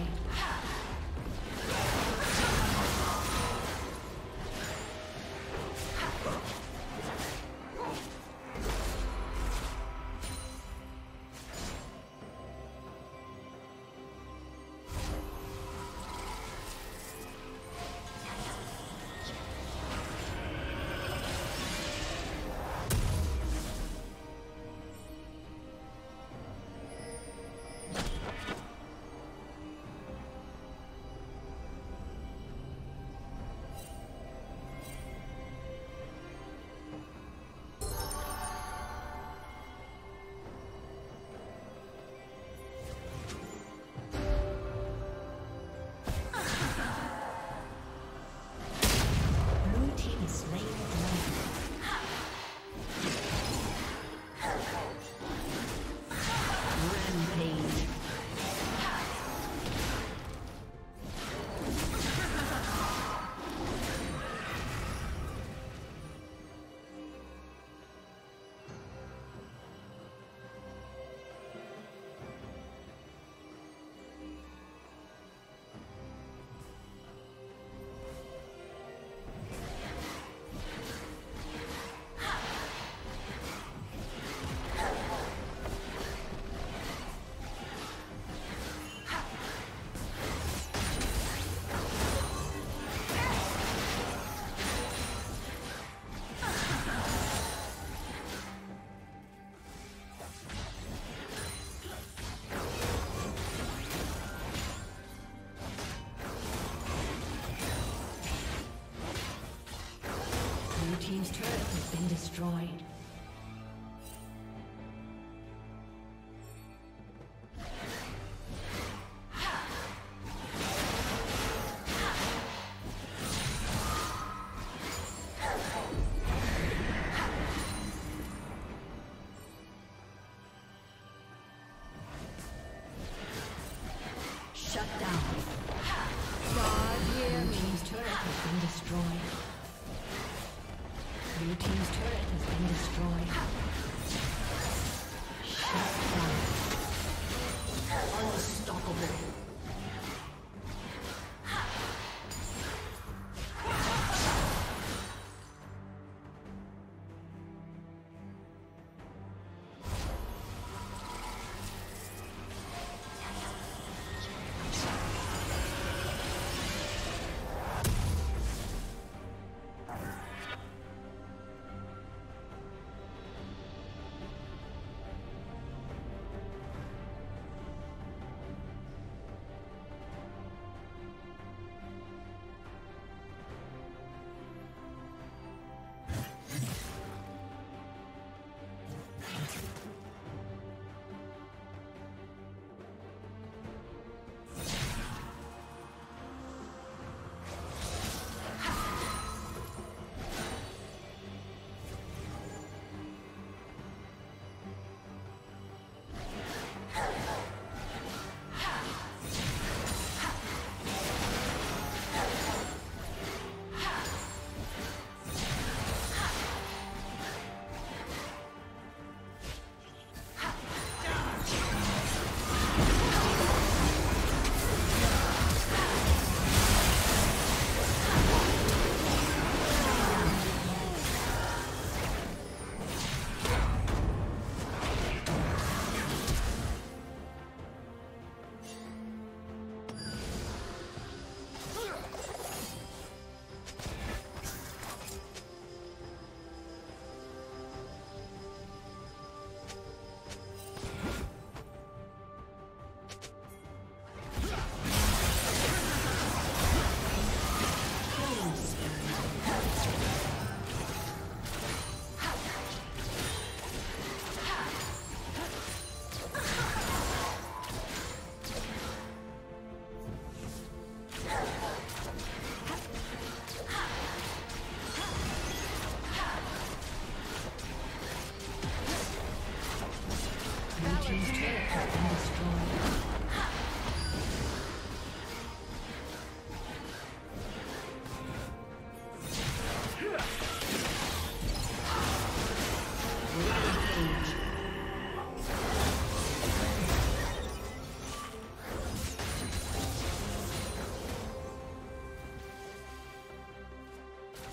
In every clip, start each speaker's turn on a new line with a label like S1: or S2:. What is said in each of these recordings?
S1: Shut down. Destroyed. Destroyed.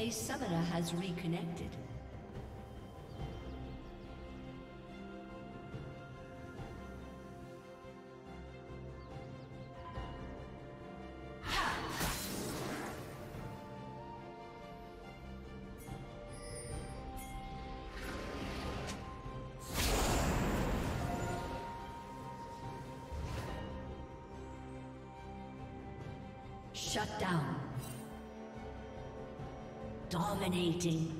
S1: A summoner has reconnected. Shut down. Dominating.